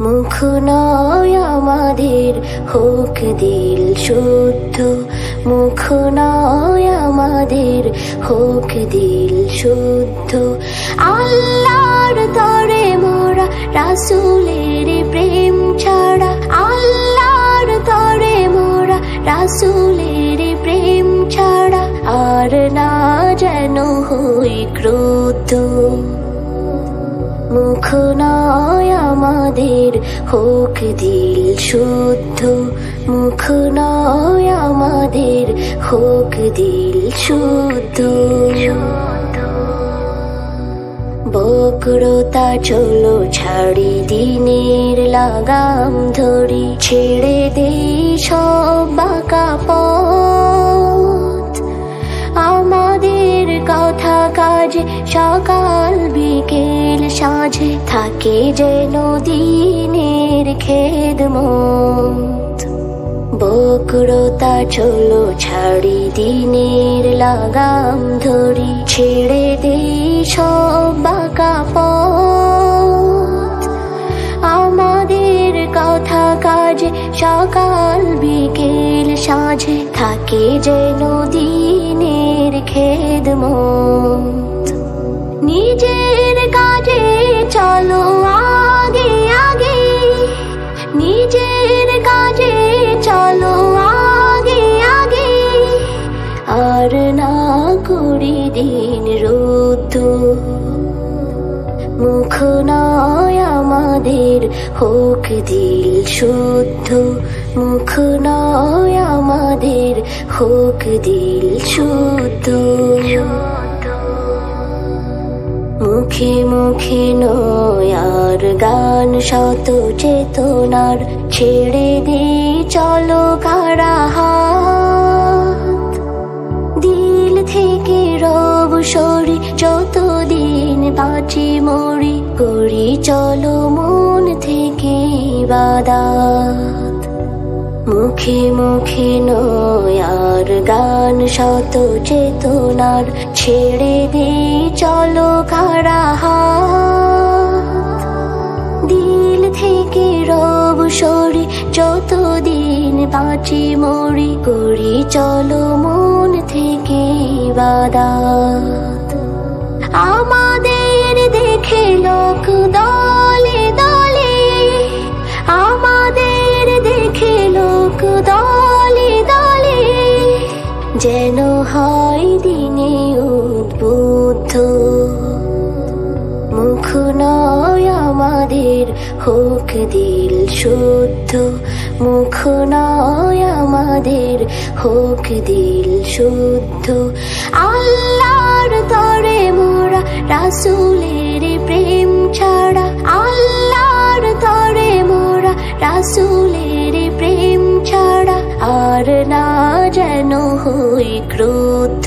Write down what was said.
মুখ নয় আমাদের হোক দিল শুদ্ধ। মুখ নয় আমাদের হোক দিল শুদ্ধ। আল্লাহর তরে মোরা রাসুলের প্রেম ছাড়া। আল্লাহর তরে মোরা রাসুলের প্রেম ছাড়া। আর না যেন হই ক্রুদ্ধ মুখ নয় আমাদের হোক দিল শুদ্ধ। মুখ নয় আমাদের হোক দিল শুদ্ধ। বক্রতা চলো ছাড়ি দিনের লাগাম ধরি, ছেড়ে দেই সব বাঁকা পথ। আমাদের কথা কাজে সকাল সাঁঝে থাকে যেন দিনের খেদমত। বক্রতা চলো ছাড়ি দিনের লাগাম ধরি, ছেড়ে দেই সব বাঁকা পথ। আমাদের কথা কাজে সকাল বিকেল সাঁঝে, থাকে যেন দিনের খেদমত। দিন রুদ্ধ। মুখ নয় আমাদের, হোক দিল শুদ্ধ। মুখ নয় আমাদের, হোক দিল শুদ্ধ। মুখে মুখে নয় আর গান, শত চেতনার ছেড়ে দিয়ে চলো কারা হাত সরি যতদিন বাঁচি, মরি করি, চলো মন থেকে বাদাত মুখে মুখে নয় আর গান, শত চেতনার ছেড়ে দে, চলো হাত দিল থেকে রব সরি যতদিন বাঁচি, মরি করি, চলো মন বাদাত আমাদের দেখে লোক দলে দলে। আমাদের দেখে লোক দলে দলে। যেন হয় হোক দিল শুদ্ধ মুখ নয় আমাদের হোক দিল শুদ্ধ। আল্লাহর তরে মোরা রাসুলের প্রেম ছাড়া, আল্লাহর তরে মোরা রাসুলের প্রেম ছাড়া আর না যেন হই ক্রুদ্ধ